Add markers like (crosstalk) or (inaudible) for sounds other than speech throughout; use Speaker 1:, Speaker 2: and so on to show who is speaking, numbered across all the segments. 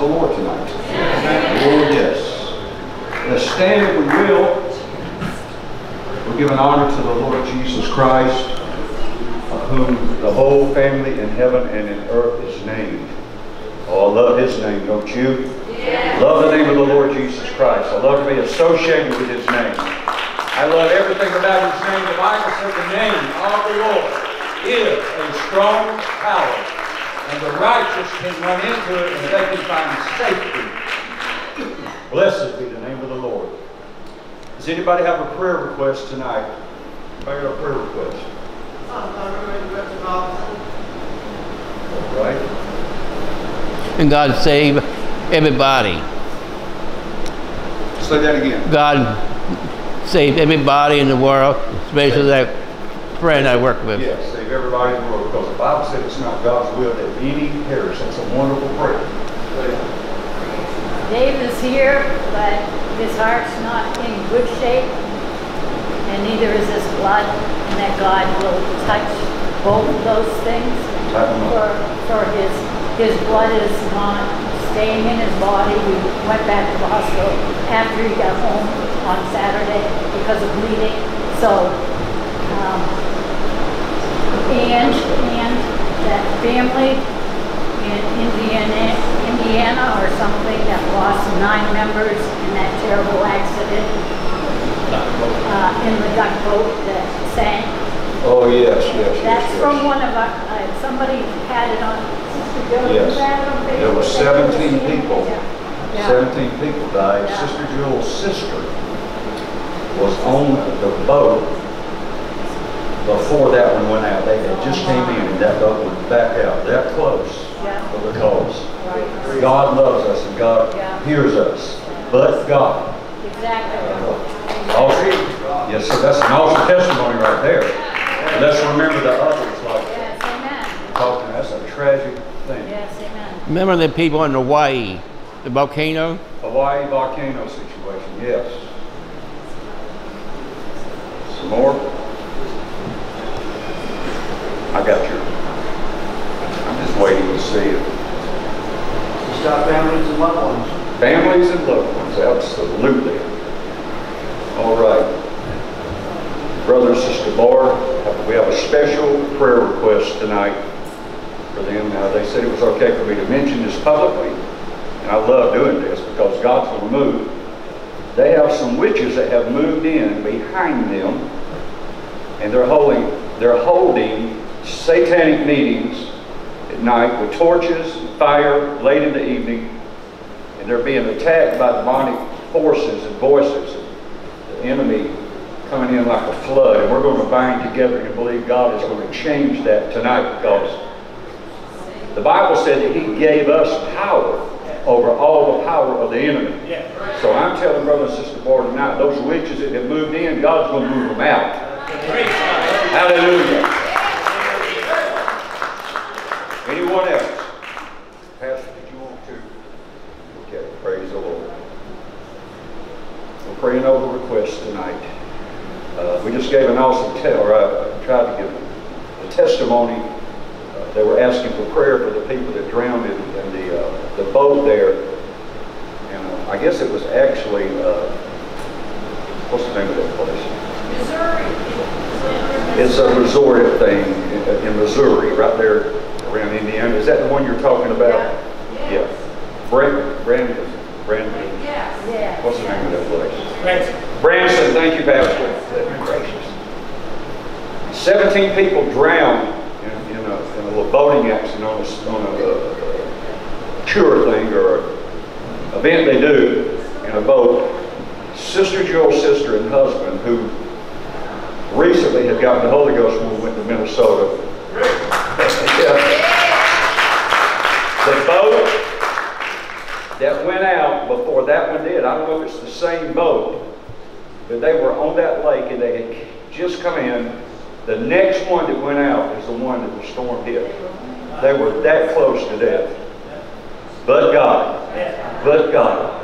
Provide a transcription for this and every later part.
Speaker 1: the Lord tonight? Oh, yes. Let's stand if we will. We'll give an honor to the Lord Jesus Christ, of whom the whole family in heaven and in earth is named. Oh, I love his name, don't you? Love the name of the Lord Jesus Christ. I love to be associated with his name. I love everything about his name. The Bible says the name of the Lord is a strong tower, and the righteous can run into it and they can find safety. Blessed be the name of the Lord. Does anybody have a prayer request tonight? Anybody got a prayer request? All right.
Speaker 2: And God save everybody.
Speaker 1: Say that again.
Speaker 2: God save everybody in the world, especially that friend I work with.
Speaker 1: Yes, save everybody in the world because the Bible said it's not God's will that any perish. That's a wonderful prayer.
Speaker 3: Dave is here, but his heart's not in good shape, and neither is his blood, and that God will touch both of those things.
Speaker 1: Touch 'em up.
Speaker 3: For, for his, his blood is not staying in his body. We went back to the hospital after he got home on Saturday because of bleeding. So, um, and, and that family in Indiana, Indiana or something that lost nine members in that terrible accident. Uh, in the duck boat that sank.
Speaker 1: Oh, yes, yes, yes.
Speaker 3: That's
Speaker 1: yes.
Speaker 3: from one of our, uh, somebody had it on,
Speaker 1: Yes.
Speaker 3: was that on Facebook?
Speaker 1: There were 17 people.
Speaker 3: Yeah.
Speaker 1: 17 people died.
Speaker 3: Yeah.
Speaker 1: Sister Jewel's sister was on the boat before that one went out. They had just came in and that boat went back out. That close
Speaker 3: Yeah.
Speaker 1: for the cause.
Speaker 3: Right.
Speaker 1: God loves us and God
Speaker 3: Yeah.
Speaker 1: hears us. But God.
Speaker 3: Exactly.
Speaker 1: Awesome. Yes, sir. That's an awesome testimony right there. And let's remember the others like
Speaker 3: Yes, amen.
Speaker 1: talking. That's a tragic thing.
Speaker 3: Yes, amen.
Speaker 2: Remember the people in Hawaii, the volcano?
Speaker 1: Hawaii volcano situation, yes. Some more? I got your, I'm just waiting to see it.
Speaker 4: Just our families and loved ones.
Speaker 1: Families and loved ones, absolutely. All right. Brother and Sister Barr, we have a special prayer request tonight for them. Now, they said it was okay for me to mention this publicly, and I love doing this because God's going to move. They have some witches that have moved in behind them, and they're holding, they're holding satanic meetings at night with torches and fire late in the evening, and they're being attacked by demonic forces and voices. The enemy coming in like a flood, and we're going to bind together and believe God is going to change that tonight because the Bible said that He gave us power over all the power of the enemy. So I'm telling brother and sister Barr tonight, those witches that have moved in, God's going to move them out. Hallelujah. Anyone else? Pastor, did you want to? Okay, praise the Lord. We're praying over requests tonight. Uh, we just gave an awesome tell, or I tried to give a testimony. Uh, they were asking for prayer for the people that drowned in, in the, uh, the boat there. And uh, I guess it was actually, uh, what's the name of that place? Missouri. It's a resort thing in, in Missouri, right there around Indiana. Is that the one you're talking about? Yeah. Brand, Brand, Brand,
Speaker 3: Yeah.
Speaker 1: what's the name of that place? Branson, thank you, Pastor. Goodness gracious. Seventeen people drowned in, in, a, in a little boating accident on a, on a, uh tour thing or a event they do in a boat. Sister Joel's sister and husband, who recently had gotten the Holy Ghost when we went to Minnesota. Yeah. The boat that went out before that one did, I don't know if it's the same boat, but they were on that lake and they had just come in. The next one that went out is the one that the storm hit. They were that close to death. But God. But God.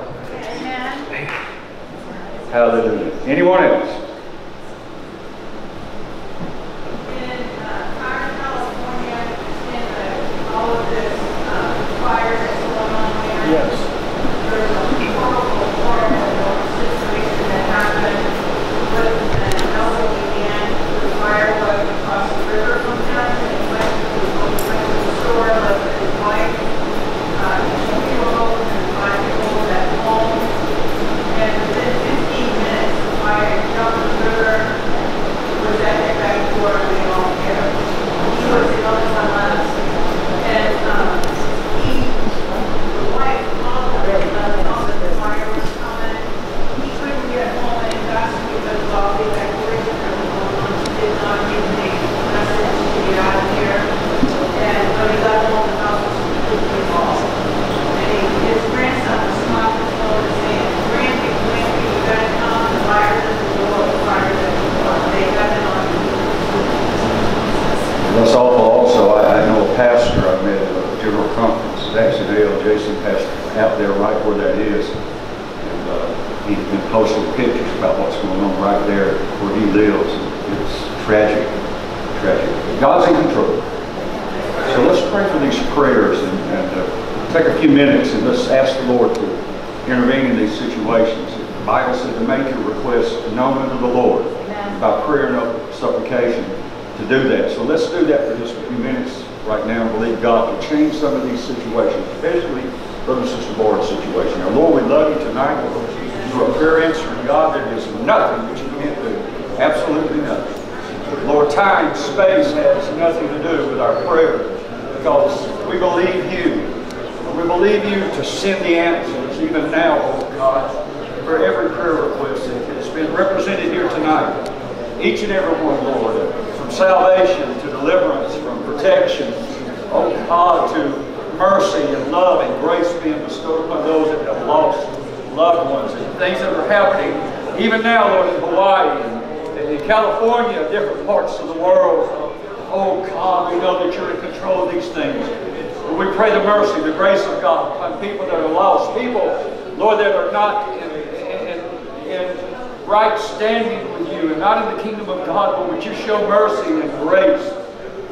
Speaker 1: Hallelujah. Anyone else? Love and grace being bestowed upon those that have lost loved ones and things that are happening even now, Lord, in Hawaii and in California, different parts of the world. Oh God, we know that you're in control of these things. But we pray the mercy, the grace of God upon people that are lost, people, Lord, that are not in, in, in right standing with you and not in the kingdom of God, but would you show mercy and grace?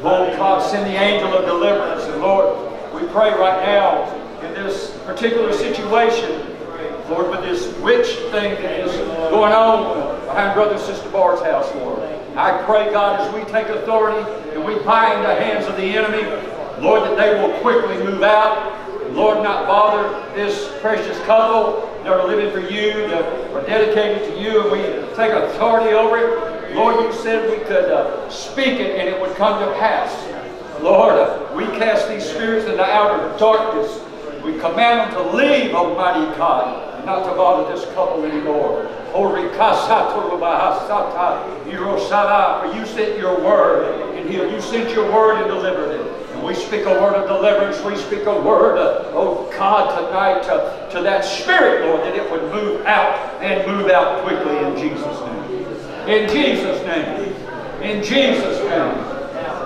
Speaker 1: Oh God, send the angel of deliverance. And Lord, we pray right now in this particular situation, Lord, with this witch thing that is going on behind Brother and Sister Bart's house, Lord. I pray, God, as we take authority and we bind the hands of the enemy, Lord, that they will quickly move out. Lord, not bother this precious couple that are living for you, that are dedicated to you, and we take authority over it. Lord, you said we could uh, speak it and it would come to pass. Lord, we cast these spirits into outer darkness. We command them to leave, Almighty God, not to bother this couple anymore. For you sent your word and healed. You sent your word and delivered it. And we speak a word of deliverance. We speak a word, uh, oh God, tonight to, to that spirit, Lord, that it would move out and move out quickly in Jesus' name. In Jesus' name. In Jesus' name.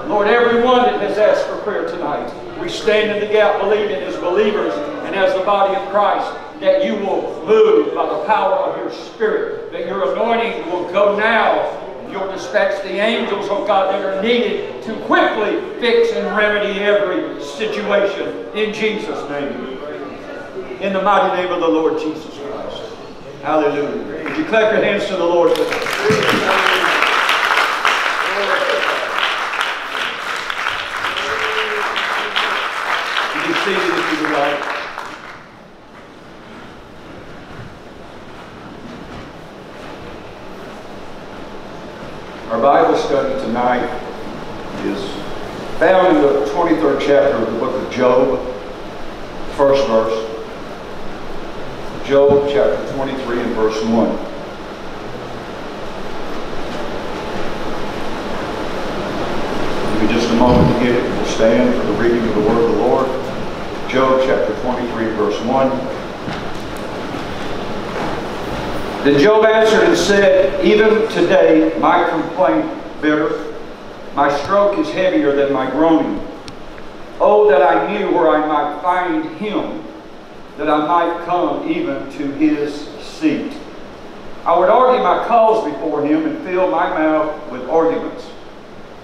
Speaker 1: Lord, everyone that has asked for prayer tonight, we stand in the gap believing as believers and as the body of Christ that you will move by the power of your Spirit, that your anointing will go now. You'll dispatch the angels, oh God, that are needed to quickly fix and remedy every situation in Jesus' name. In the mighty name of the Lord Jesus Christ. Hallelujah. Would you clap your hands to the Lord? You can see it if you would like. Our Bible study tonight is found in the 23rd chapter of the book of Job, first verse. Job chapter 23 and verse 1. Give me just a moment to get it. We'll stand for the reading of the word of the Lord. Job chapter 23 verse 1. Then Job answered and said, Even today my complaint bitter, my stroke is heavier than my groaning. That I knew where I might find him, that I might come even to his seat. I would argue my cause before him and fill my mouth with arguments.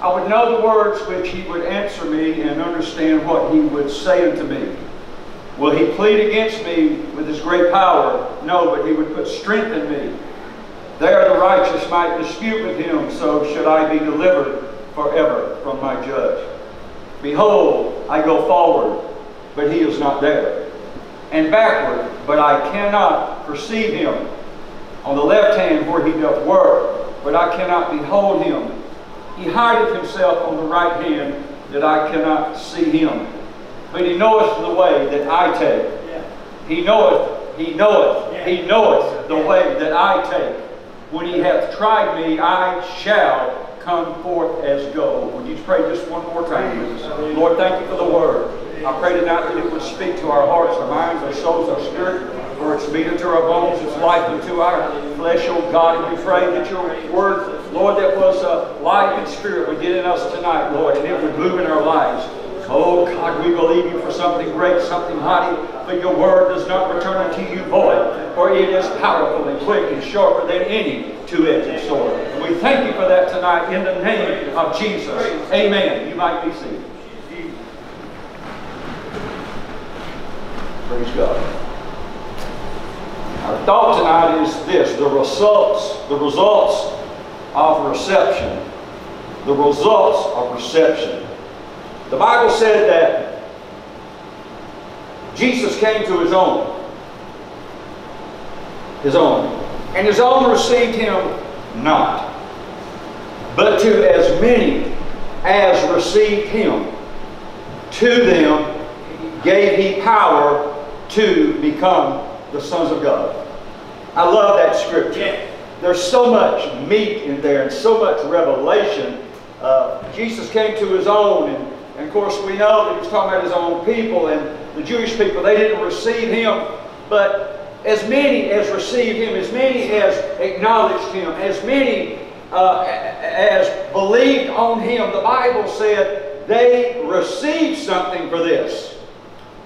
Speaker 1: I would know the words which he would answer me and understand what he would say unto me. Will he plead against me with his great power? No, but he would put strength in me. There the righteous might dispute with him, so should I be delivered forever from my judge. Behold, I go forward, but he is not there, and backward, but I cannot perceive him. On the left hand where he doth work, but I cannot behold him. He hideth himself on the right hand, that I cannot see him. But he knoweth the way that I take. He knoweth, he knoweth, he knoweth the way that I take. When he hath tried me, I shall come forth as gold. Would you pray just one more time? Lord, thank you for the word. I pray tonight that it would speak to our hearts, our minds, our souls, our spirit. For it's meat unto our bones, it's life unto our flesh, oh God. And we pray that your word, Lord, that was uh, life and spirit would get in us tonight, Lord, and it would move in our lives. Oh God, we believe you for something great, something mighty, but your word does not return unto you void, for it is powerful and quick and sharper than any two-edged sword. And we thank you for that tonight in the name of Jesus. Amen. You might be seated. Praise God. Our thought tonight is this, the results, the results of reception. The results of reception. The Bible said that Jesus came to his own. His own. And his own received him not. But to as many as received him, to them gave he power to become the sons of God. I love that scripture. There's so much meat in there and so much revelation. Uh, Jesus came to his own, and, and of course we know that he was talking about his own people and the Jewish people. They didn't receive him, but as many as received him, as many as acknowledged him, as many uh, as believed on him, the Bible said they received something for this.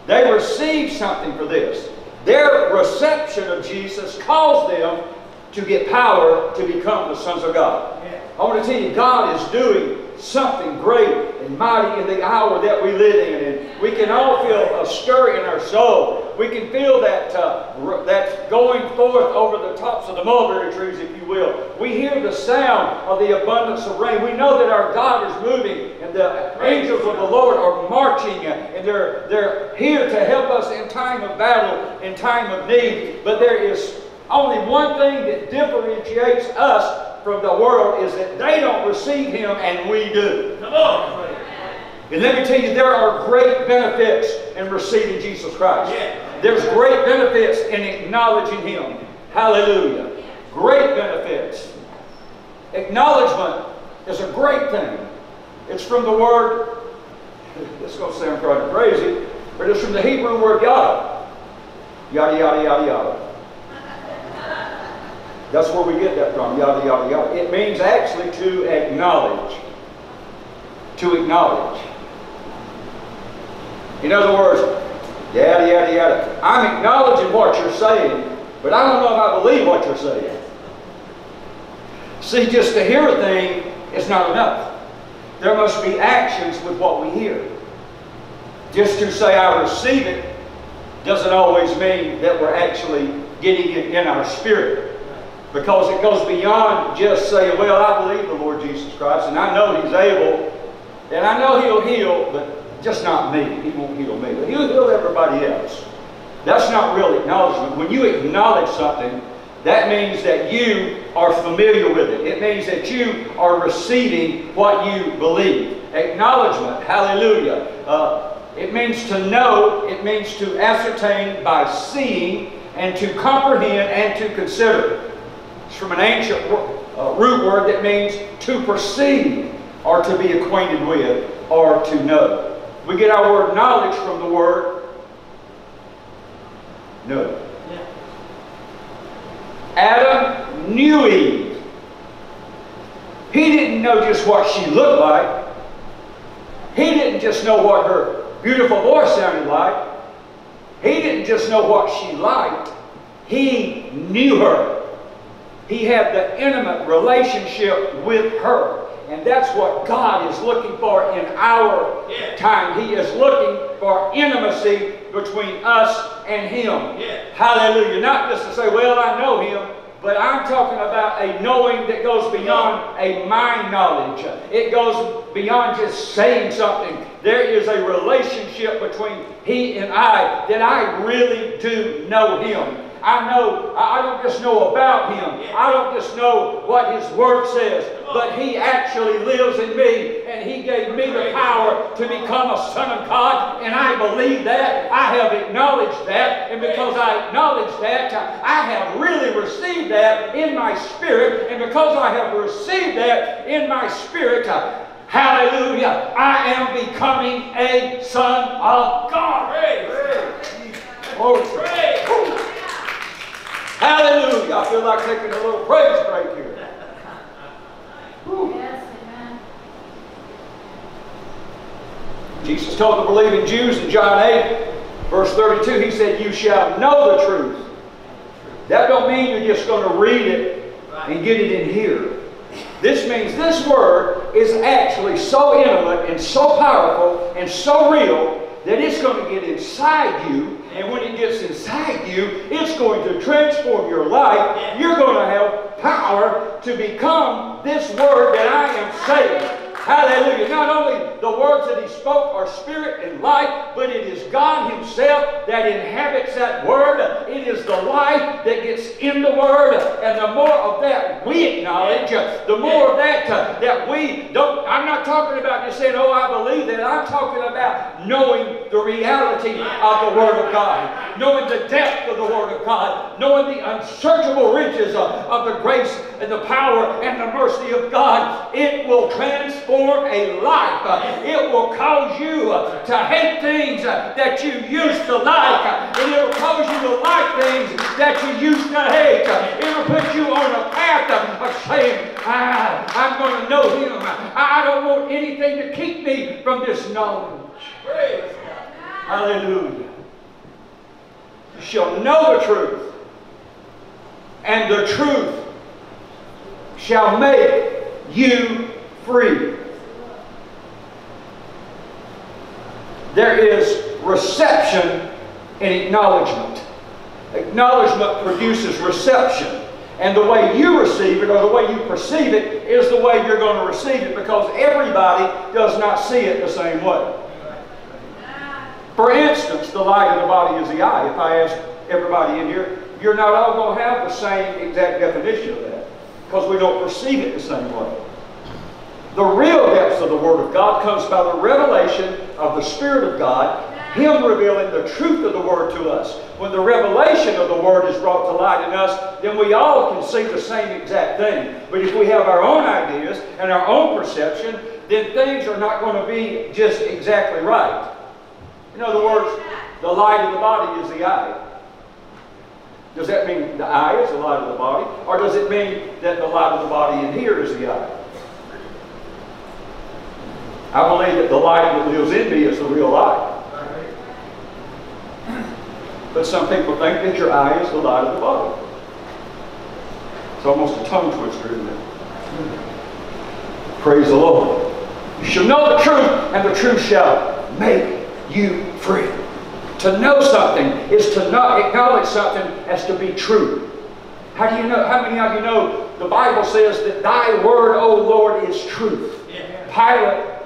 Speaker 1: They received something for this. Their reception of Jesus caused them to get power to become the sons of God. I want to tell you, God is doing something great and mighty in the hour that we live in. And we can all feel a stir in our soul. We can feel that, uh, that going forth over the tops of the mulberry trees, if you will. We hear the sound of the abundance of rain. We know that our God is moving and the angels of the Lord are marching and they're, they're here to help us in time of battle, in time of need. But there is only one thing that differentiates us from the world is that they don't receive Him and we do. Come on. And let me tell you, there are great benefits in receiving Jesus Christ. Yeah. There's great benefits in acknowledging Him. Hallelujah. Great benefits. Acknowledgement is a great thing. It's from the word, (laughs) this is going to sound kind of crazy, but it's from the Hebrew word yada. Yada, yada, yada, yada. (laughs) That's where we get that from, yada, yada, yada. It means actually to acknowledge. To acknowledge. In other words, yada, yada, yada. I'm acknowledging what you're saying, but I don't know if I believe what you're saying. See, just to hear a thing is not enough. There must be actions with what we hear. Just to say I receive it doesn't always mean that we're actually getting it in our spirit. Because it goes beyond just saying, well, I believe the Lord Jesus Christ, and I know He's able, and I know He'll heal, but just not me. He won't heal me, but He'll heal everybody else. That's not real acknowledgement. When you acknowledge something, that means that you are familiar with it. It means that you are receiving what you believe. Acknowledgement, hallelujah. Uh, it means to know, it means to ascertain by seeing, and to comprehend and to consider. It's from an ancient uh, root word that means to perceive or to be acquainted with or to know. We get our word knowledge from the word know. Adam knew Eve. He didn't know just what she looked like. He didn't just know what her beautiful voice sounded like. He didn't just know what she liked. He knew her. He had the intimate relationship with her. And that's what God is looking for in our
Speaker 5: Yeah.
Speaker 1: time. He is looking for intimacy between us and Him.
Speaker 5: Yeah.
Speaker 1: Hallelujah. Not just to say, well, I know Him, but I'm talking about a knowing that goes beyond a mind knowledge. It goes beyond just saying something. There is a relationship between He and I that I really do know Him. I know, I don't just know about Him. I don't just know what His Word says, but He actually lives in me, and He gave me the power to become a son of God, and I believe that. I have acknowledged that, and because I acknowledge that, I have really received that in my spirit, and because I have received that in my spirit, hallelujah, I am becoming a son of God. Glory to God. Hallelujah. I feel like taking a little praise break here.
Speaker 3: Yes, amen.
Speaker 1: Jesus told the believing Jews in John 8, verse 32, he said, You shall know the truth. That don't mean you're just going to read it and get it in here. This means this word is actually so intimate and so powerful and so real that it's going to get inside you. And when it gets inside you, it's going to transform your life. And You're going to have power to become this word that I am saying. Hallelujah. Not only the words that he spoke are spirit and life, but it is God himself that inhabits that word. It is the life that gets in the word. And the more of that we acknowledge, the more of that uh, that we don't, I'm not talking about just saying, oh, I believe that. I'm talking about knowing the reality of the word of God, knowing the depth of the word of God, knowing the unsearchable riches of, of the grace and the power and the mercy of God. It will transform a life. It will cause you to hate things that you used to like. And it will cause you to like things that you used to hate. It will put you on a path of- saying, ah, I'm going to know Him. I don't want anything to keep me from this knowledge. Hallelujah. You shall know the truth, and the truth shall make you free. There is reception and acknowledgement. Acknowledgement produces reception. And the way you receive it or the way you perceive it is the way you're going to receive it because everybody does not see it the same way. For instance, the light of the body is the eye. If I ask everybody in here, you're not all going to have the same exact definition of that because we don't perceive it the same way. The real depths of the Word of God comes by the revelation of the Spirit of God, Him revealing the truth of the Word to us. When the revelation of the Word is brought to light in us, then we all can see the same exact thing. But if we have our own ideas and our own perception, then things are not going to be just exactly right. In other words, the light of the body is the eye. Does that mean the eye is the light of the body? Or does it mean that the light of the body in here is the eye? I believe that the light that lives in me is the real light. But some people think that your eye is the light of the body. It's almost a tongue twister, isn't it? Praise the Lord. You shall know the truth, and the truth shall make you free. To know something is to not acknowledge something as to be true. How do you know? How many of you know the Bible says that thy word, O Lord, is truth? Pilate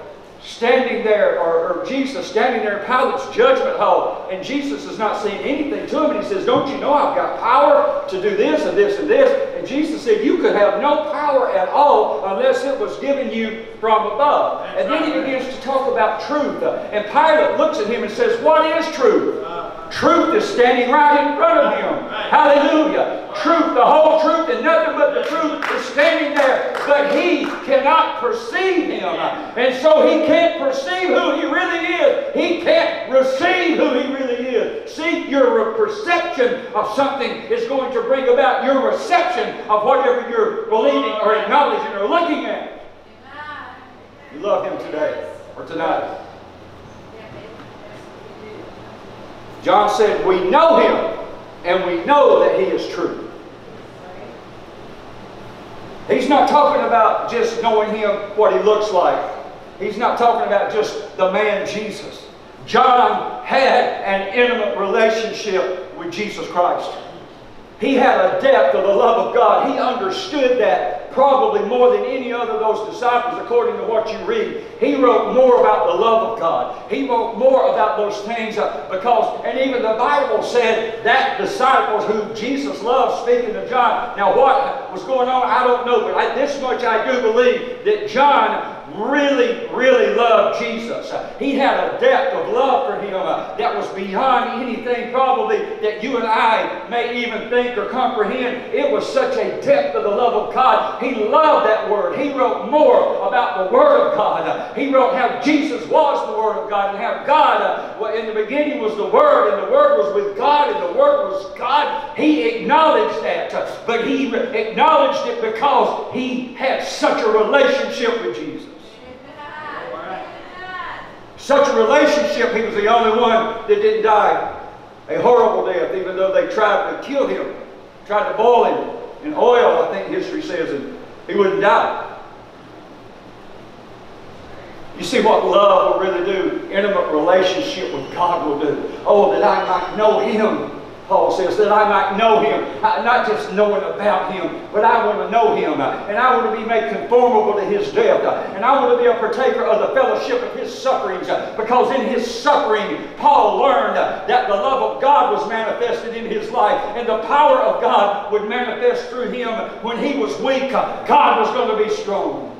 Speaker 1: standing there, or, or Jesus standing there in Pilate's judgment hall, and Jesus is not saying anything to him, and he says, Don't you know I've got power to do this and this and this? And Jesus said, You could have no power at all unless it was given you from above. And then he begins to talk about truth. Uh, and Pilate looks at him and says, What is truth? Uh. Truth is standing right in front of him. Hallelujah. Truth, the whole truth, and nothing but the truth is standing there. But he cannot perceive him. And so he can't perceive who he really is. He can't receive who he really is. See, your perception of something is going to bring about your reception of whatever you're believing or acknowledging or looking at. You love him today or tonight. John said, We know him and we know that he is true. He's not talking about just knowing him, what he looks like. He's not talking about just the man Jesus. John had an intimate relationship with Jesus Christ. He had a depth of the love of God. He understood that probably more than any other of those disciples, according to what you read. He wrote more about the love of God. He wrote more about those things uh, because, and even the Bible said that disciples who Jesus loved, speaking of John. Now, what was going on, I don't know, but I, this much I do believe that John really, really loved Jesus. He had a depth of love for him that was beyond anything probably that you and I may even think or comprehend. It was such a depth of the love of God. He loved that Word. He wrote more about the Word of God. He wrote how Jesus was the Word of God and how God, in the beginning was the Word and the Word was with God and the Word was God. He acknowledged that, but he acknowledged it because he had such a relationship with Jesus. Such a relationship, he was the only one that didn't die a horrible death, even though they tried to kill him, tried to boil him in oil, I think history says, and he wouldn't die. You see what love will really do, intimate relationship with God will do. Oh, that I might know him Paul says, that I might know him. Uh, not just knowing about him, but I want to know him. Uh, and I want to be made conformable to his death. Uh, and I want to be a partaker of the fellowship of his sufferings. Because in his suffering, Paul learned that the love of God was manifested in his life. And the power of God would manifest through him when he was weak. God was going to be strong.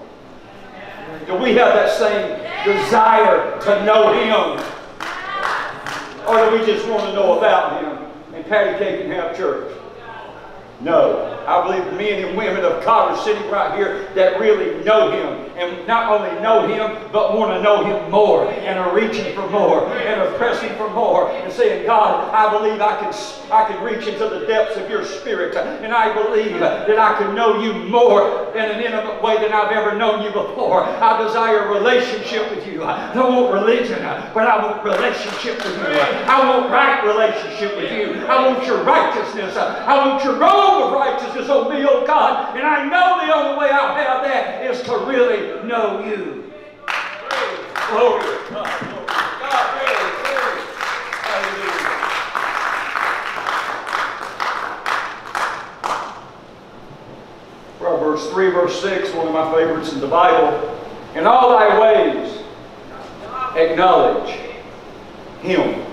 Speaker 1: Do we have that same desire to know him? Or do we just want to know about him? And patty cake and have church. No. I believe men and women of are sitting right here that really know Him. And not only know Him, but want to know Him more. And are reaching for more. And are pressing for more. And saying, God, I believe I can, I can reach into the depths of your Spirit. And I believe that I can know you more in an intimate way than I've ever known you before. I desire a relationship with you. I don't want religion, but I want relationship with you. I want right relationship with you. I want your righteousness. I want your robe of righteousness on me, oh God. And I know the only way I'll have that is to really know you. Glory to God. Glory to God. Glory, Hallelujah. Proverbs 3, verse 6, one of my favorites in the Bible. In all thy ways, acknowledge Him.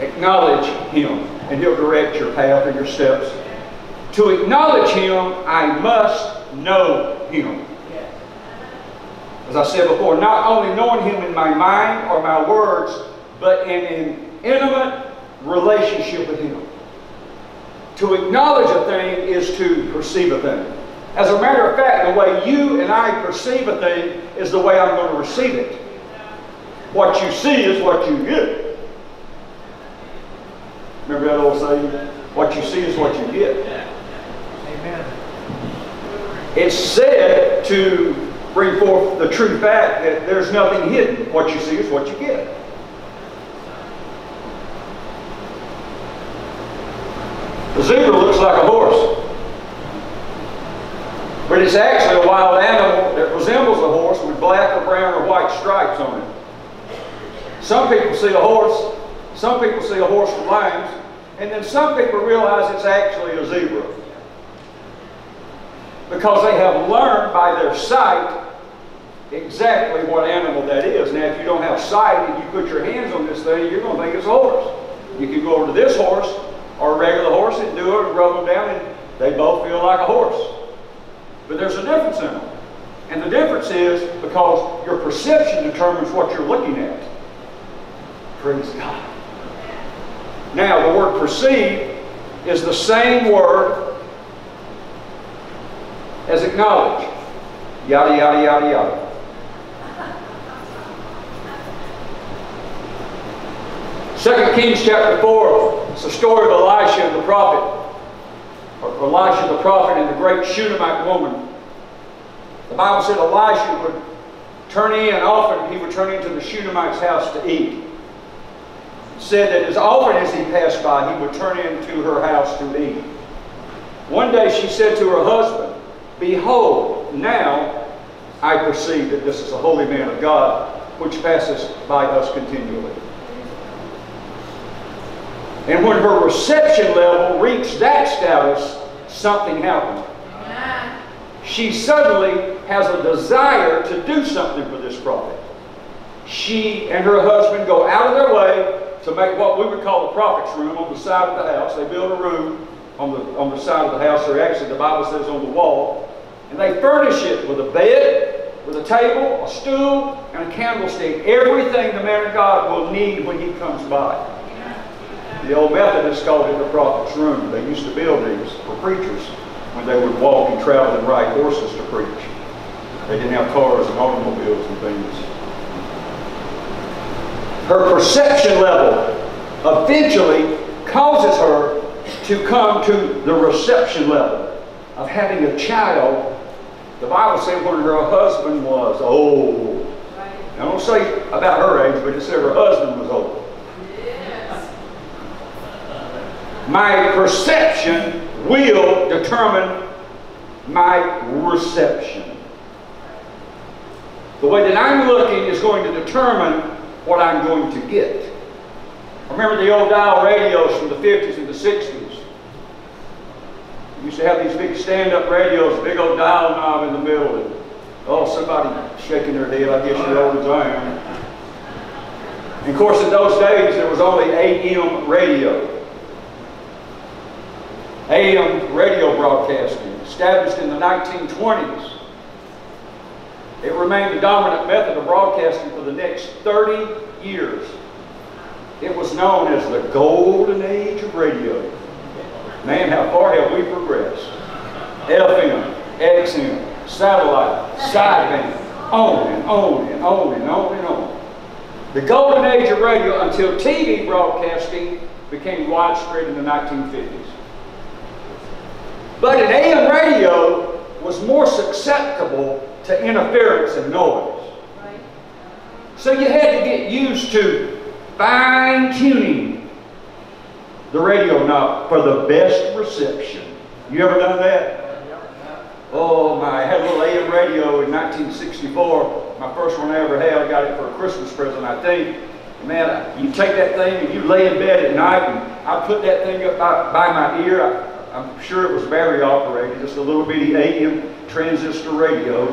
Speaker 1: Acknowledge Him and He'll direct your path and your steps. To acknowledge Him, I must know Him. As I said before, not only knowing Him in my mind or my words, but in an intimate relationship with Him. To acknowledge a thing is to perceive a thing. As a matter of fact, the way you and I perceive a thing is the way I'm going to receive it. What you see is what you get. Remember that old saying? What you see is what you get. Amen. It's said to bring forth the true fact that there's nothing hidden. What you see is what you get. The zebra looks like a horse. But it's actually a wild animal that resembles a horse with black or brown or white stripes on it. Some people see a horse some people see a horse with lines, and then some people realize it's actually a zebra. Because they have learned by their sight exactly what animal that is. Now, if you don't have sight and you put your hands on this thing, you're going to think it's a horse. You can go over to this horse or a regular horse and do it and rub them down, and they both feel like a horse. But there's a difference in them. And the difference is because your perception determines what you're looking at. Praise God. Now, the word perceive is the same word as acknowledge. Yada, yada, yada, yada. Second Kings chapter 4, it's the story of Elisha the prophet. Or Elisha the prophet and the great Shunammite woman. The Bible said Elisha would turn in, often he would turn into the Shunammite's house to eat said that as often as he passed by, he would turn into her house to eat. One day she said to her husband, Behold, now I perceive that this is a holy man of God, which passes by us continually. And when her reception level reached that status, something happened. She suddenly has a desire to do something for this prophet. She and her husband go out of their way to make what we would call a prophet's room on the side of the house. They build a room on the, on the side of the house, or actually the Bible says on the wall. And they furnish it with a bed, with a table, a stool, and a candlestick. Everything the man of God will need when he comes by. The old Methodists called it the prophet's room. They used to build these for preachers when they would walk and travel and ride horses to preach. They didn't have cars and automobiles and things. Her perception level eventually causes her to come to the reception level of having a child. The Bible said when her husband was old. I don't say about her age, but it said her husband was old. My perception will determine my reception. The way that I'm looking is going to determine what I'm going to get. Remember the old dial radios from the 50s and the 60s? We used to have these big stand-up radios, big old dial knob in the middle. And, oh, somebody shaking their head. I guess you're old as I am. And of course, in those days, there was only AM radio. AM radio broadcasting, established in the 1920s. It remained the dominant method of broadcasting for the next 30 years. It was known as the golden age of radio. Man, how far have we progressed? FM, XM, satellite, sideband, on and on and on and on and on. The golden age of radio until TV broadcasting became widespread in the 1950s. But an AM radio was more susceptible to interference and noise. So you had to get used to fine tuning the radio knob for the best reception. You ever done that? Oh my, I had a little AM radio in 1964. My first one I ever had. I got it for a Christmas present, I think. Man, you take that thing and you lay in bed at night and I put that thing up by, by my ear. I, I'm sure it was battery operated, just a little bitty AM transistor radio.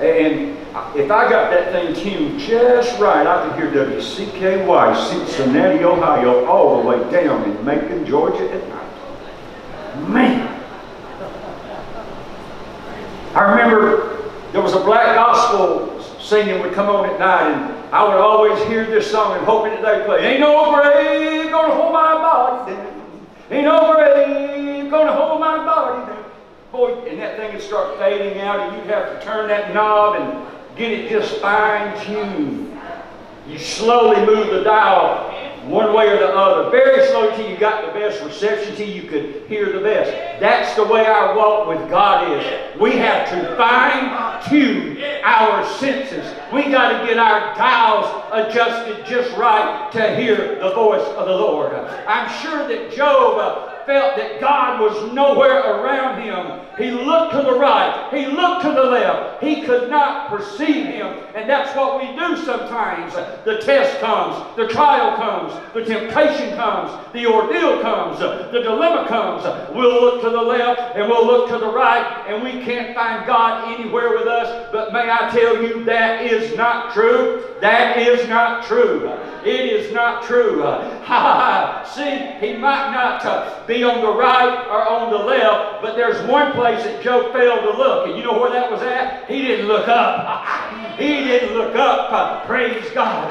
Speaker 1: And if I got that thing tuned just right, I could hear WCKY, Cincinnati, Ohio, all the way down in Macon, Georgia at night. Man. I remember there was a black gospel singing would come on at night, and I would always hear this song and hoping that they'd play. Ain't no grave gonna hold my body down. Ain't no grave gonna hold my body down. Boy, and that thing would start fading out, and you'd have to turn that knob and get it just fine tuned. You slowly move the dial one way or the other, very slowly till you got the best reception, till you could hear the best. That's the way our walk with God is. We have to fine tune our senses. We got to get our dials adjusted just right to hear the voice of the Lord. I'm sure that Job uh, felt that God was nowhere around him. He looked to the right, he looked to the left. He could not perceive him. And that's what we do sometimes. The test comes, the trial comes, the temptation comes, the ordeal comes, the dilemma comes. We'll look to the left and we'll look to the right, and we can't find God anywhere with us. But may I tell you, that is not true. That is not true. It is not true. (laughs) See, he might not uh, be on the right or on the left, but there's one place that Job failed to look. And you know where that was at? He didn't look up. (laughs) He didn't look up. Praise God.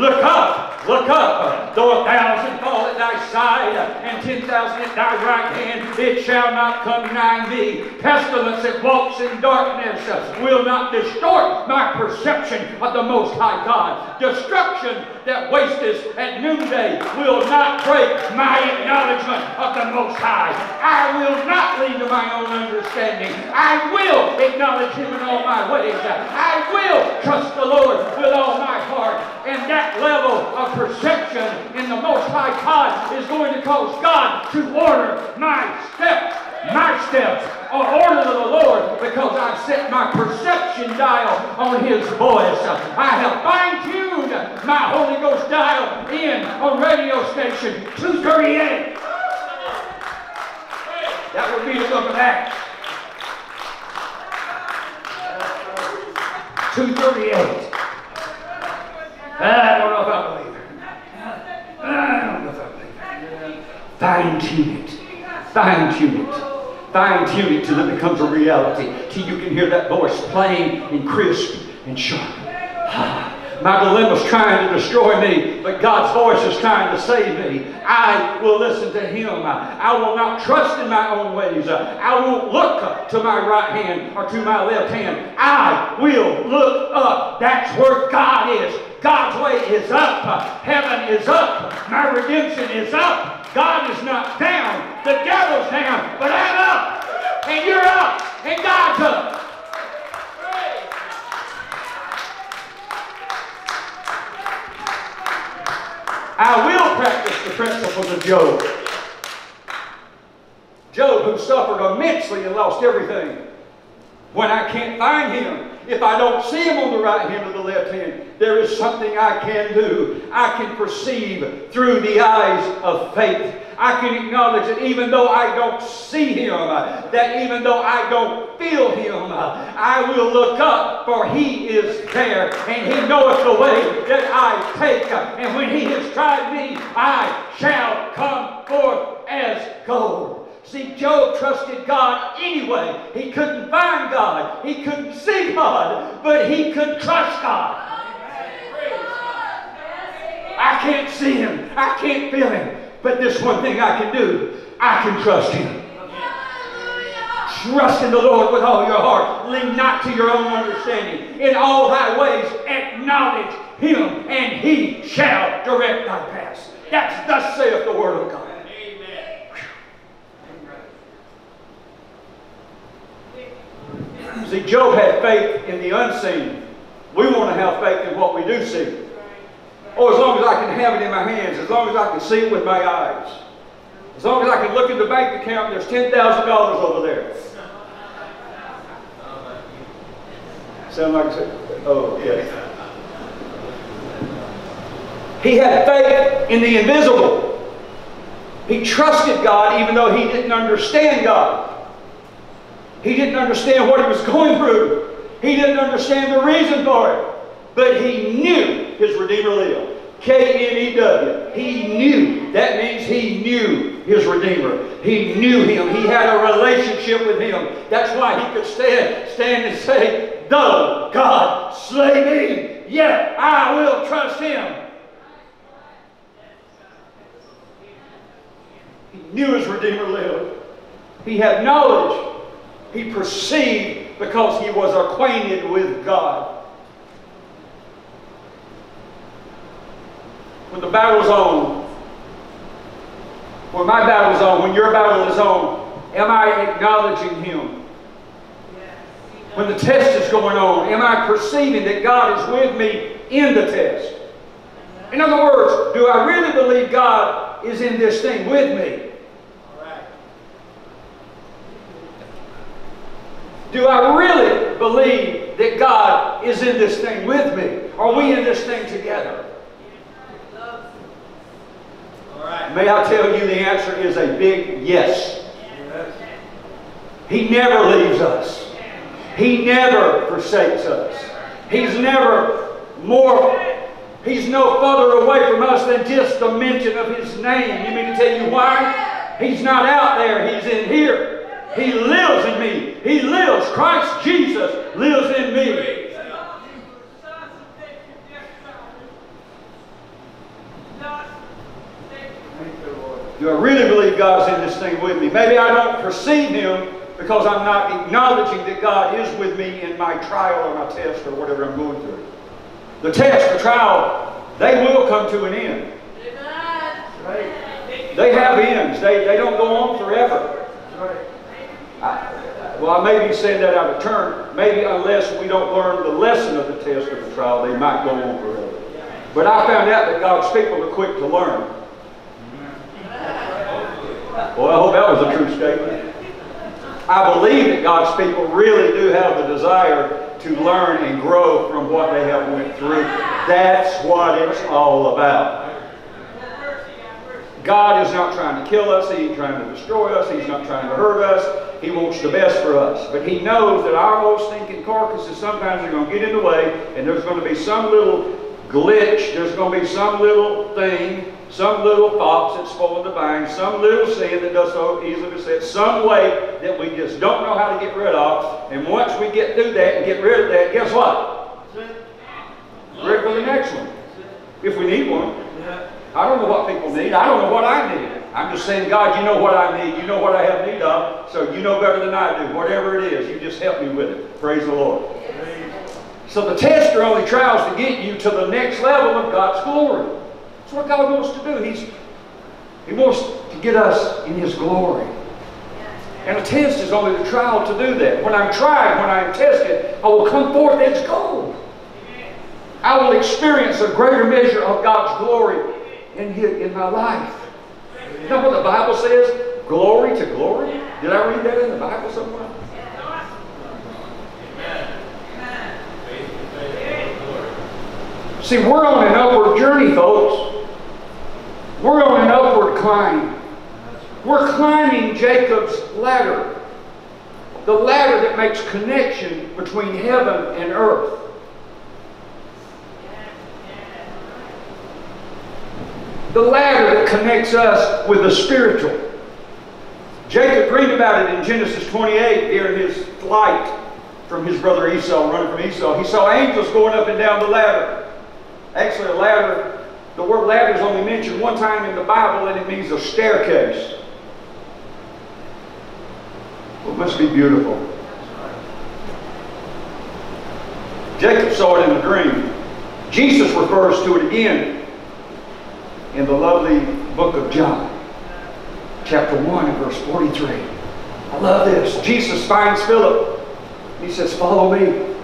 Speaker 1: Look up. Look up. Though a thousand fall at thy side and ten thousand at thy right hand, it shall not come nigh thee. Pestilence that walks in darkness will not distort my perception of the Most High God. Destruction that wasteth at noonday will not break my acknowledgement of the Most High. I will not lean to my own understanding. I will acknowledge Him in all my ways. I will trust the Lord with all my heart. And that level of perception in the Most High God is going to cause God to order my steps. My steps are ordered of the Lord because I've set my perception dial on His voice. I have fine-tuned my Holy Ghost dial in on radio station 238. That would be the book of Acts. 238. Ah, I don't know if I believe it. Ah, I don't know if I believe it. Fine tune it. Fine tune it. Fine tune it till it becomes a reality. Till you can hear that voice plain and crisp and sharp. My dilemma's trying to destroy me, but God's voice is trying to save me. I will listen to Him. I will not trust in my own ways. I won't look to my right hand or to my left hand. I will look up. That's where God is. God's way is up. Heaven is up. My redemption is up. God is not down. The devil's down, but I'm up. And you're up. And God's up. I will practice the principles of Job. Job, who suffered immensely and lost everything. When I can't find him, if I don't see him on the right hand or the left hand, there is something I can do. I can perceive through the eyes of faith. I can acknowledge that even though I don't see him, that even though I don't feel him, I will look up, for he is there, and he knoweth the way that I take. And when he has tried me, I shall come forth as gold. See, Job trusted God anyway. He couldn't find God. He couldn't see God, but he could trust God. I can't see him. I can't feel him. But this one thing I can do, I can trust him. Trust in the Lord with all your heart. Lean not to your own understanding. In all thy ways acknowledge him, and he shall direct thy paths. That's thus saith the word of God. See, Job had faith in the unseen. We want to have faith in what we do see. Oh, as long as I can have it in my hands, as long as I can see it with my eyes, as long as I can look in the bank account, there's $10,000 over there. Sound like, oh, yeah. He had faith in the invisible. He trusted God even though he didn't understand God. He didn't understand what he was going through. He didn't understand the reason for it. But he knew his Redeemer lived. K-N-E-W. He knew. That means he knew his Redeemer. He knew him. He had a relationship with him. That's why he could stand, stand and say, Though God slay me, yet I will trust him. He knew his Redeemer lived. He had knowledge. He perceived because he was acquainted with God. When the battle's on, when my battle's on, when your battle is on, am I acknowledging him? When the test is going on, am I perceiving that God is with me in the test? In other words, do I really believe God is in this thing with me? Do I really believe that God is in this thing with me? Are we in this thing together? May I tell you the answer is a big yes. He never leaves us. He never forsakes us. He's never more, he's no further away from us than just the mention of his name. You mean to tell you why? He's not out there, he's in here. He lives in me. He lives. Christ Jesus lives in me. Do I really believe God's in this thing with me? Maybe I don't perceive Him because I'm not acknowledging that God is with me in my trial or my test or whatever I'm going through. The test, the trial, they will come to an end. They have ends. They, they don't go on forever. I, well, I may be saying that out of turn. Maybe unless we don't learn the lesson of the test of the trial, they might go on forever. But I found out that God's people are quick to learn. Well, I hope that was a true statement. I believe that God's people really do have the desire to learn and grow from what they have went through. That's what it's all about. God is not trying to kill us. He ain't trying to destroy us. He's not trying to hurt us. He wants the best for us. But He knows that our old stinking carcasses sometimes are going to get in the way, and there's going to be some little glitch. There's going to be some little thing, some little fox that's spoiling the vine, some little sin that does so easily beset, some way that we just don't know how to get rid of. And once we get through that and get rid of that, guess what? Ready for the next one. If we need one. I don't know what people need. I don't know what I need. I'm just saying, God, you know what I need. You know what I have need of. So you know better than I do. Whatever it is, you just help me with it. Praise the Lord. So the tester only tries to get you to the next level of God's glory. That's what God wants to do. He's, he wants to get us in His glory. And a test is only the trial to do that. When I'm tried, when I'm tested, I will come forth as gold. I will experience a greater measure of God's glory in, my life. You know what the Bible says? Glory to glory. Did I read that in the Bible somewhere? See, we're on an upward journey, folks. We're on an upward climb. We're climbing Jacob's ladder. The ladder that makes connection between heaven and earth. The ladder that connects us with the spiritual. Jacob dreamed about it in Genesis 28 during his flight from his brother Esau, running from Esau. He saw angels going up and down the ladder. Actually, a ladder, the word ladder is only mentioned one time in the Bible, and it means a staircase. Well, it must be beautiful. Jacob saw it in a dream. Jesus refers to it again in the lovely book of John, chapter 1 and verse 43. I love this. Jesus finds Philip. He says, Follow me.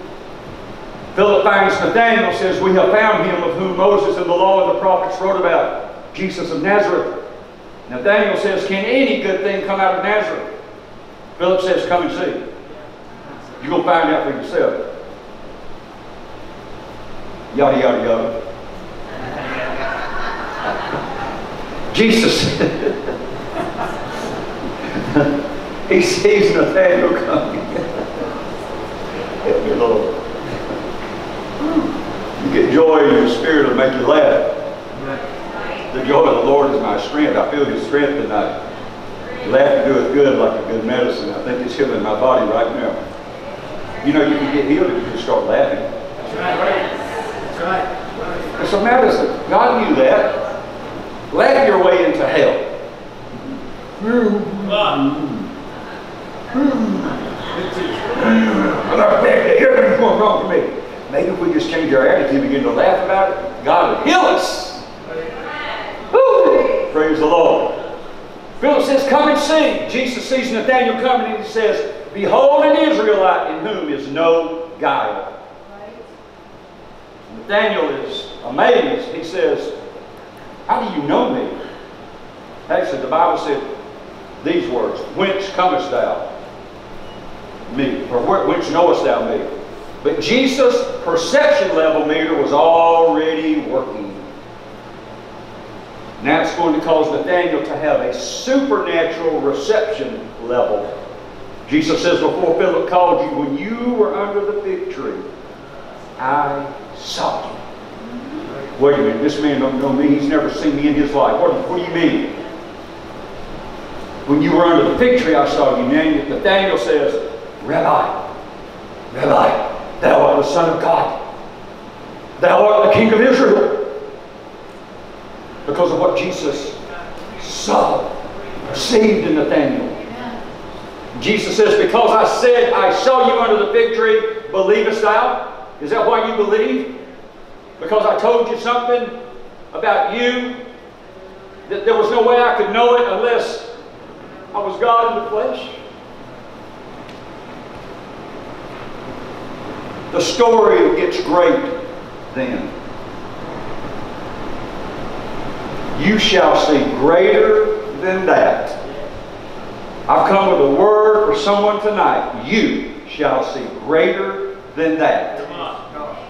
Speaker 1: Philip finds Nathanael, says, We have found him of whom Moses and the law and the prophets wrote about, Jesus of Nazareth. Nathanael says, Can any good thing come out of Nazareth? Philip says, Come and see. You're going to find out for yourself. Yada, yada, yada. Jesus, he sees Nathanael coming. Help me, Lord. You get joy in your spirit, it'll make you laugh. The joy of the Lord is my strength. I feel his strength tonight. Laughter doeth good like a good medicine. I think it's healing my body right now. You know, you can get healed if you just start laughing.
Speaker 4: That's right. That's right.
Speaker 1: It's a medicine. God knew that. Laugh your way into hell. Wrong me. Maybe if we just change our attitude, begin to laugh about it, God will heal us. Woo! Praise the Lord. Philip says, Come and see. Jesus sees Nathanael coming and he says, Behold an Israelite in whom is no guile. Nathanael is amazed. He says, How do you know me? Actually, the Bible said these words, Whence comest thou? Me. Or whence knowest thou me? But Jesus' perception level meter was already working. Now it's going to cause Nathanael to have a supernatural reception level. Jesus says, Before Philip called you, when you were under the fig tree, I saw you. Wait a minute, this man don't know me. He's never seen me in his life. What, what do you mean? When you were under the fig tree, I saw you. Nathaniel says, Rabbi, Rabbi, thou art the Son of God. Thou art the King of Israel. Because of what Jesus saw, perceived in Nathaniel. Jesus says, Because I said, I saw you under the fig tree, believest thou? Is that why you believe? Because I told you something about you that there was no way I could know it unless I was God in the flesh? The story gets great then. You shall see greater than that. I've come with a word for someone tonight. You shall see greater than that.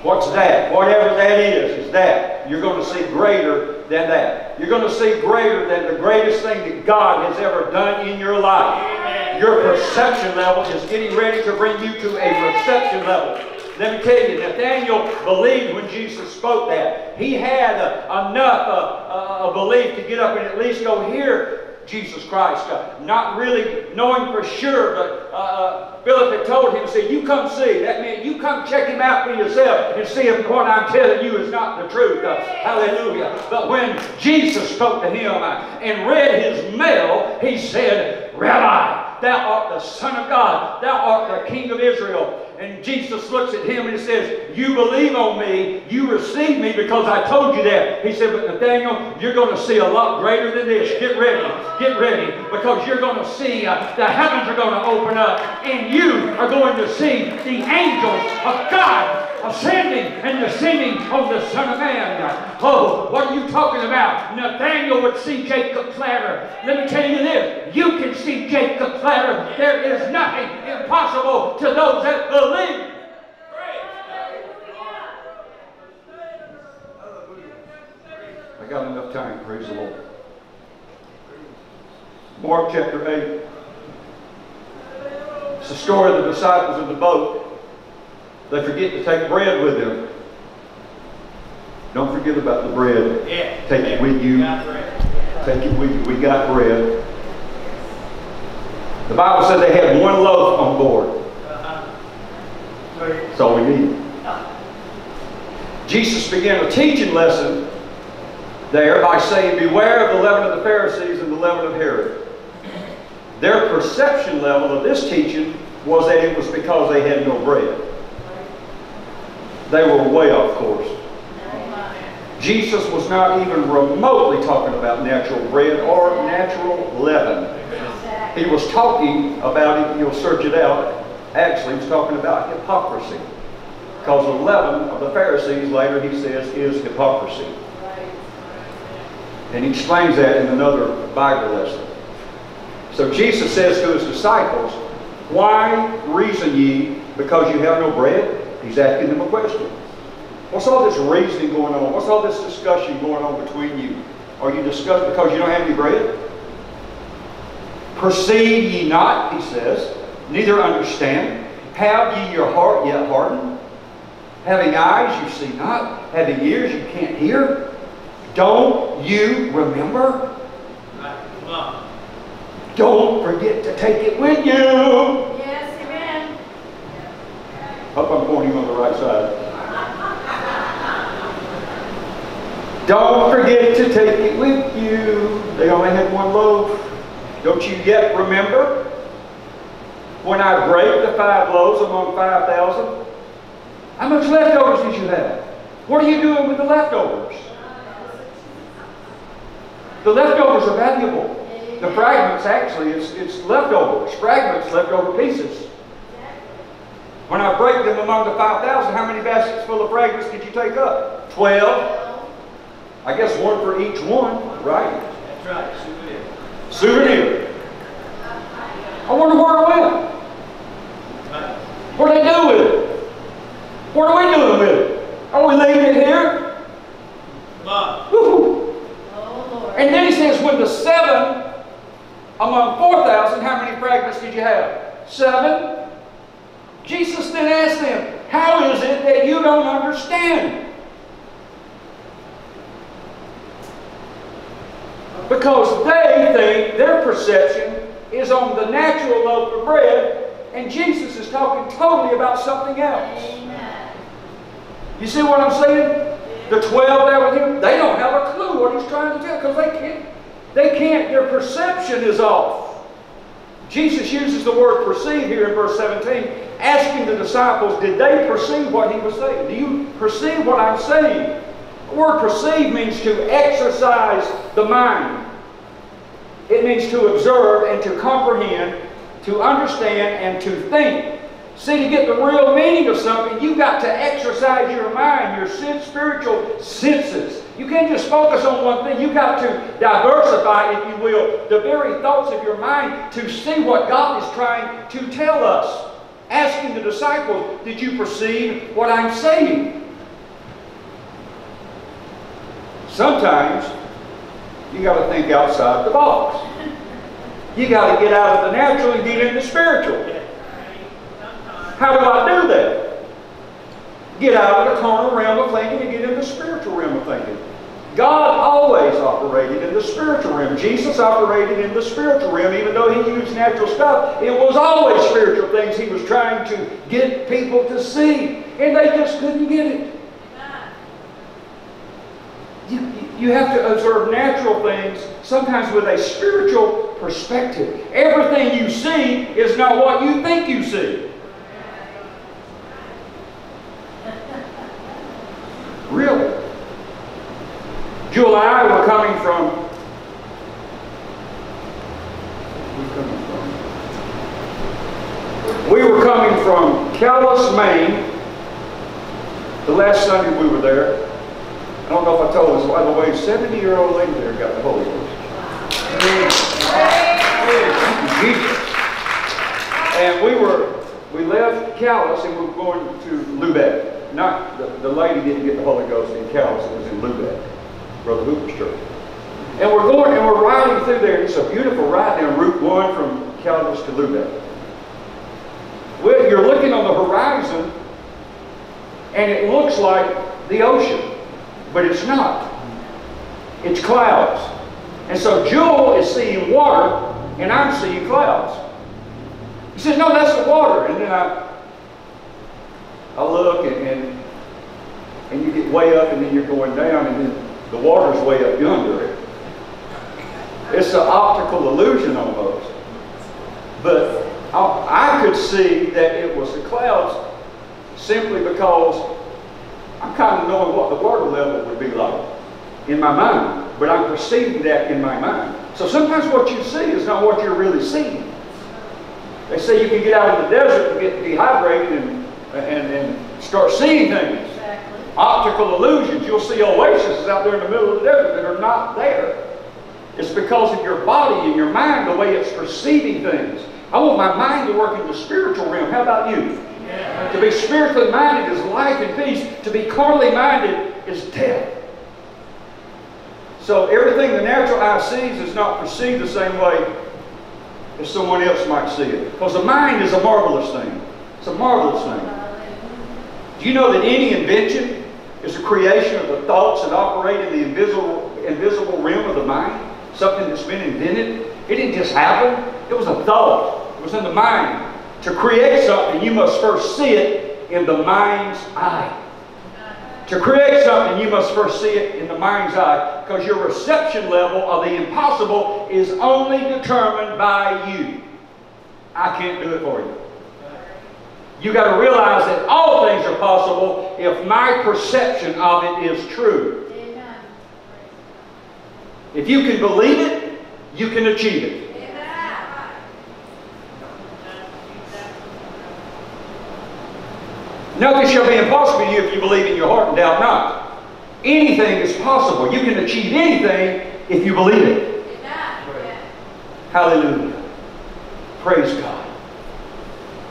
Speaker 1: What's that? Whatever that is, is that. You're going to see greater than that. You're going to see greater than the greatest thing that God has ever done in your life. Your perception level is getting ready to bring you to a reception level. Let me tell you, Nathaniel believed when Jesus spoke that. He had enough uh, uh, belief to get up and at least go hear Jesus Christ. Uh, not really knowing for sure, but uh, uh, Philip had told him, said, you come see. That meant you come check him out for yourself and see if what I'm telling you is not the truth. Uh, hallelujah. But when Jesus spoke to him uh, and read his mail, he said, Rabbi, thou art the Son of God. Thou art the King of Israel. And Jesus looks at him and he says, You believe on me, you receive me because I told you that. He said, But Nathaniel, you're going to see a lot greater than this. Get ready, get ready, because you're going to see uh, the heavens are going to open up, and you are going to see the angels of God ascending and descending on the Son of Man. Oh, what are you talking about? Nathaniel would see Jacob's ladder. Let me tell you this. You can see Jacob's ladder. There is nothing impossible to those that believe. I got enough time, praise the Lord. Mark chapter 8. It's the story of the disciples in the boat. They forget to take bread with them. Don't forget about the bread.
Speaker 4: Yeah.
Speaker 1: Take it with you. Take it with you. We got bread. The Bible said they had one loaf on board.
Speaker 4: Uh-huh.
Speaker 1: That's all we need. Jesus began a teaching lesson there by saying, Beware of the leaven of the Pharisees and the leaven of Herod. Their perception level of this teaching was that it was because they had no bread. They were way off course. Jesus was not even remotely talking about natural bread or natural leaven. He was talking about it, you'll search it out. Actually, he was talking about hypocrisy. Because the leaven of the Pharisees, later he says, is hypocrisy. And he explains that in another Bible lesson. So Jesus says to his disciples, Why reason ye because you have no bread? He's asking them a question. What's all this reasoning going on? What's all this discussion going on between you? Are you discussing because you don't have any bread? Perceive ye not, he says, neither understand. Have ye your heart yet hardened? Having eyes you see not, having ears you can't hear. Don't you remember?
Speaker 4: Right. Come on.
Speaker 1: Don't forget to take it with you. Hope I'm pointing on the right side. Don't forget to take it with you. They only had one loaf. Don't you yet remember? When I break the five loaves among 5,000? How much leftovers did you have? What are you doing with the leftovers? The leftovers are valuable. The fragments, actually, it's, it's leftovers. Fragments, leftover pieces. When I break them among the 5,000, how many baskets full of fragments did you take up? 12. I guess one for each one, right?
Speaker 4: That's right. Souvenir.
Speaker 1: Souvenir. I wonder where it went. What do they do with it? What are we doing with it? Are we leaving it here?
Speaker 4: Come.
Speaker 3: Oh, Lord.
Speaker 1: And then he says, when the seven among 4,000, how many fragments did you have? Seven. Jesus then asked them, how is it that you don't understand? Because they think their perception is on the natural loaf of bread, and Jesus is talking totally about something else.
Speaker 3: Amen.
Speaker 1: You see what I'm saying? The 12 there with him, they don't have a clue what he's trying to do because they can't, they can't, their perception is off. Jesus uses the word perceive here in verse 17, asking the disciples, did they perceive what he was saying? Do you perceive what I'm saying? The word perceive means to exercise the mind. It means to observe and to comprehend, to understand and to think. See, to get the real meaning of something, you've got to exercise your mind, your sen- spiritual senses. You can't just focus on one thing. You've got to diversify, if you will, the very thoughts of your mind to see what God is trying to tell us. Asking the disciples, Did you perceive what I'm saying? Sometimes you got to think outside the box. You got to get out of the natural and get into the spiritual. How do I do that? Get out of the carnal realm of thinking and get into the spiritual realm of thinking. God always operated in the spiritual realm. Jesus operated in the spiritual realm, even though he used natural stuff. It was always spiritual things he was trying to get people to see, and they just couldn't get it. You, you have to observe natural things sometimes with a spiritual perspective. Everything you see is not what you think you see. Really. Jewel and I were coming from. We were coming from Calais, Maine. The last Sunday we were there. I don't know if I told this, by the way, 70 year old lady there got the Holy Ghost. And we were, we left Calais and we were going to Lubec. Not, the, the lady didn't get the Holy Ghost in Calais, it was in Lubec, Brother Hooper's church. And we're going, and we're riding through there. It's a beautiful ride down Route 1 from Calais to Lubec. Well, you're looking on the horizon, and it looks like the ocean, but it's not. It's clouds. And so Jewel is seeing water, and I'm seeing clouds. He says, no, that's the water. And then I, I look, and, and, and you get way up, and then you're going down, and then the water's way up yonder. It's an optical illusion almost. But I, I could see that it was the clouds simply because I'm kind of knowing what the water level would be like in my mind. But I'm perceiving that in my mind. So sometimes what you see is not what you're really seeing. They say you can get out in the desert and get dehydrated and, and, and start seeing things.
Speaker 3: Exactly.
Speaker 1: Optical illusions. You'll see oases out there in the middle of the desert that are not there. It's because of your body and your mind, the way it's perceiving things. I want my mind to work in the spiritual realm. How about you? To be spiritually minded is life and peace. To be carnally minded is death. So everything the natural eye sees is not perceived the same way as someone else might see it. Because the mind is a marvelous thing. It's a marvelous thing. Do you know that any invention is a creation of the thoughts that operate in the invisible, invisible realm of the mind? Something that's been invented? It didn't just happen. It was a thought. It was in the mind. To create something, you must first see it in the mind's eye. To create something, you must first see it in the mind's eye because your reception level of the impossible is only determined by you. I can't do it for you. You got to realize that all things are possible if my perception of it is true.
Speaker 3: Amen.
Speaker 1: If you can believe it, you can achieve it. Nothing shall be impossible to you if you believe in your heart and doubt not. Anything is possible. You can achieve anything if you believe it. Hallelujah. Praise God.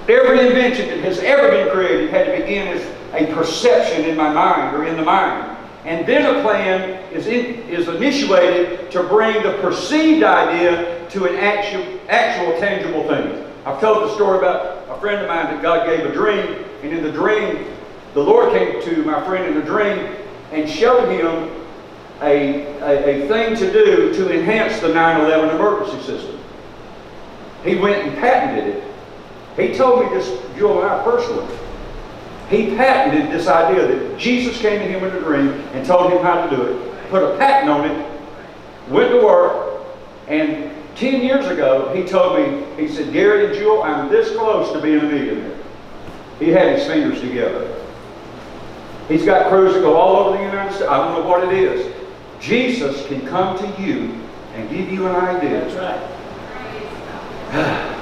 Speaker 1: Every invention that has ever been created had to begin as a perception in my mind or in the mind. And then a plan is, in, is initiated to bring the perceived idea to an actual, actual tangible thing. I've told the story about a friend of mine that God gave a dream, and in the dream, the Lord came to my friend in a dream and showed him a, a, a thing to do to enhance the 9-11 emergency system. He went and patented it. He told me this, Joel and I personally. He patented this idea that Jesus came to him in a dream and told him how to do it, put a patent on it, went to work, and 10 years ago, he told me, he said, Gary and Jewel, I'm this close to being a millionaire. He had his fingers together. He's got crews that go all over the United States. I don't know what it is. Jesus can come to you and give you an idea.
Speaker 4: That's right. (sighs) (sighs) (sighs)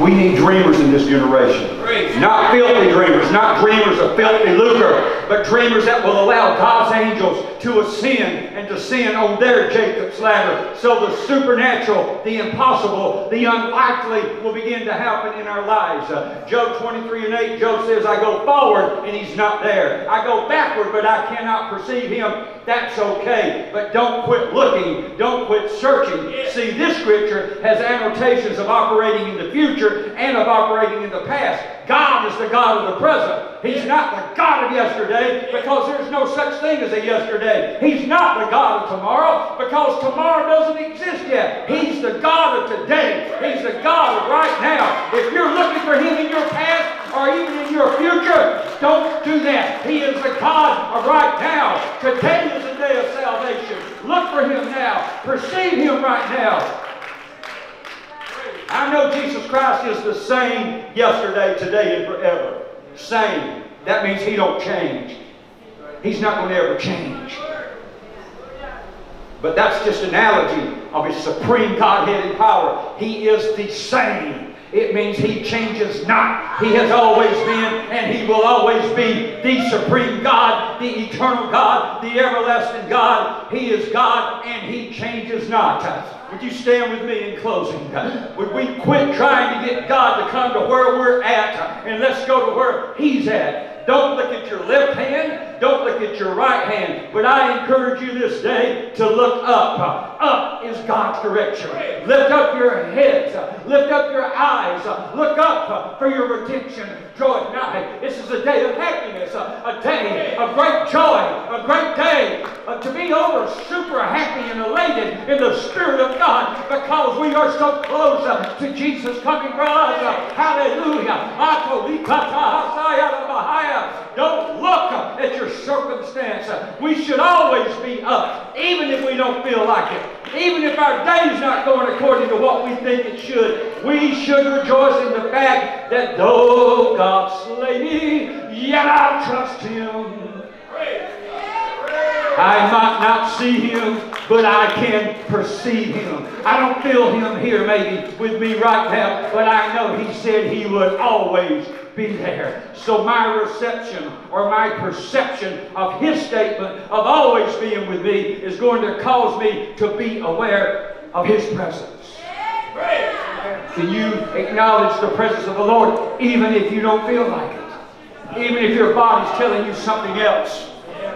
Speaker 1: We need dreamers in this generation. Not filthy dreamers, not dreamers of filthy lucre, but dreamers that will allow God's angels to ascend and descend on their Jacob's ladder. So the supernatural, the impossible, the unlikely will begin to happen in our lives. Uh, Job 23 and 8, Job says, I go forward and he's not there. I go backward, but I cannot perceive him. That's okay. But don't quit looking. Don't quit searching. See, this scripture has annotations of operating in the future and of operating in the past. God is the God of the present. He's not the God of yesterday because there's no such thing as a yesterday. He's not the God of tomorrow because tomorrow doesn't exist yet. He's the God of today. He's the God of right now. If you're looking for Him in your past or even in your future, don't do that. He is the God of right now. Today is the day of salvation. Look for Him now. Perceive Him right now. I know Jesus Christ is the same yesterday, today, and forever. Same. That means He don't change. He's not going to ever change. But that's just analogy of His supreme Godhead and power. He is the same. It means He changes not. He has always been and He will always be the supreme God, the eternal God, the everlasting God. He is God and He changes not. Would you stand with me in closing? Would we quit trying to get God to come to where we're at and let's go to where He's at? Don't look at your left hand. Don't look at your right hand. But I encourage you this day to look up. Up is God's direction. Lift up your heads. Lift up your eyes. Look up for your redemption. Draw it nigh. This is a day of happiness. A day of great joy. A great day uh, to be over super happy and elated in the Spirit of God because we are so close uh, to Jesus coming for us. Hallelujah. Don't look at your circumstance. Uh, we should always be up, even if we don't feel like it. Even if our day's not going according to what we think it should, we should rejoice in the fact that though God slay me, yet I'll trust Him. I might not see him, but I can perceive him. I don't feel him here maybe with me right now, but I know he said he would always be there. So my reception or my perception of his statement of always being with me is going to cause me to be aware of his presence. Can you acknowledge the presence of the Lord even if you don't feel like it? Even if your body's telling you something else?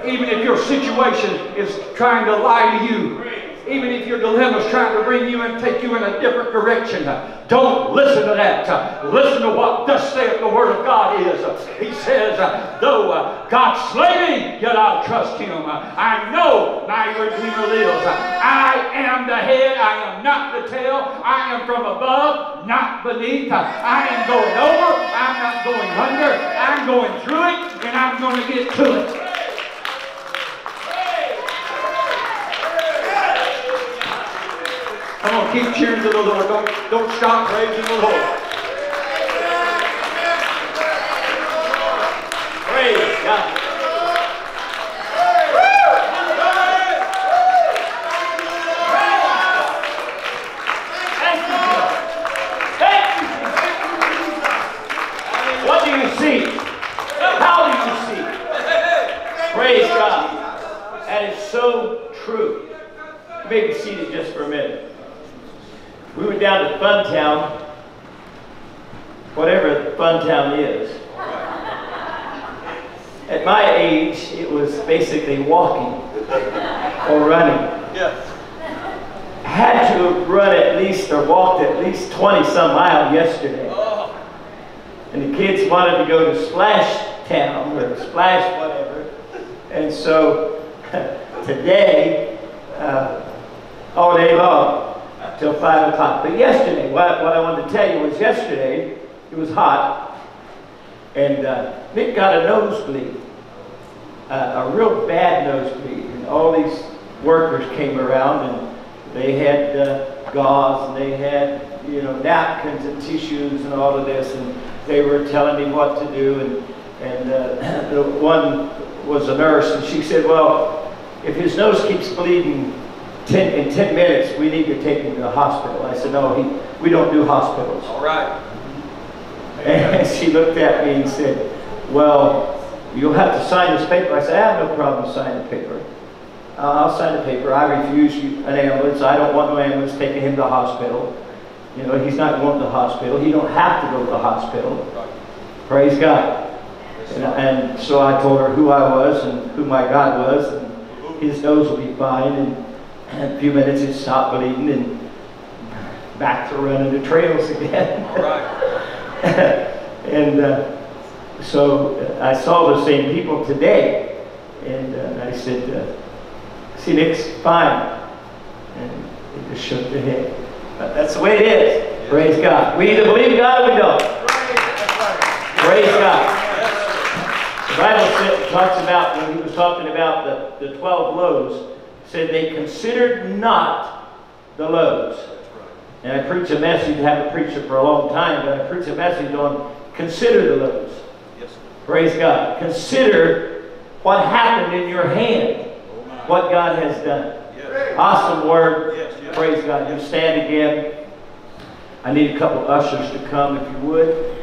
Speaker 1: Even if your situation is trying to lie to you, even if your dilemma is trying to bring you and take you in a different direction, don't listen to that. Listen to what thus saith the Word of God is. He says, though uh, God slay me, yet I'll trust Him. I know my Redeemer lives. I am the head, I am not the tail. I am from above, not beneath. I am going over, I'm not going under. I'm going through it, and I'm going to get to it. Come on, keep cheering to the Lord. Don't, don't stop praising the Lord. Praise God. Thank you, God. Thank you. What do you see? How do you see? Praise God. That is so true. You may be seated just for a minute. We went down to Funtown, whatever Funtown is. At my age, it was basically walking or running.
Speaker 4: Yes.
Speaker 1: I had to have run at least or walked at least 20 some miles yesterday.
Speaker 4: Oh.
Speaker 1: And the kids wanted to go to Splash Town or Splash whatever. And so (laughs) today, uh, all day long, till 5 o'clock. But yesterday, what, what I wanted to tell you was yesterday, it was hot. And uh, Nick got a nosebleed, uh, a real bad nosebleed. And all these workers came around and they had uh, gauze and they had, you know, napkins and tissues and all of this. And they were telling him what to do. And, and uh, (clears throat) the one was a nurse and she said, well, if his nose keeps bleeding 10, in 10 minutes, we need to take him to the hospital. I said, no, he, we don't do hospitals.
Speaker 4: All right.
Speaker 5: And (laughs) she looked at me and said, well, you'll have to sign this paper. I said, I have no problem signing the paper. Uh, I'll sign the paper. I refuse you- an ambulance. I don't want no ambulance taking him to the hospital. You know, he's not going to the hospital. He don't have to go to the hospital. Praise God. And, and so I told her who I was and who my God was, and his nose will be fine. And, and a few minutes it stopped bleeding and back to running the trails again.
Speaker 4: All right. (laughs)
Speaker 5: and uh, so uh, I saw the same people today, and uh, I said, uh, "See, Nick's fine," and they just shook their head. But that's the way it is. Praise God. We either believe God or we don't. Praise God. The Bible talks about, when he was talking about the, the 12 loaves, said they considered not the loaves. And I preach a message, I haven't preached it for a long time, but I preach a message on consider the loaves.
Speaker 4: Yes.
Speaker 5: Praise God. Consider what happened in your hand, what God has done.
Speaker 4: Yes.
Speaker 5: Awesome word.
Speaker 4: Yes, yes.
Speaker 5: Praise God. You stand again. I need a couple ushers to come if you would.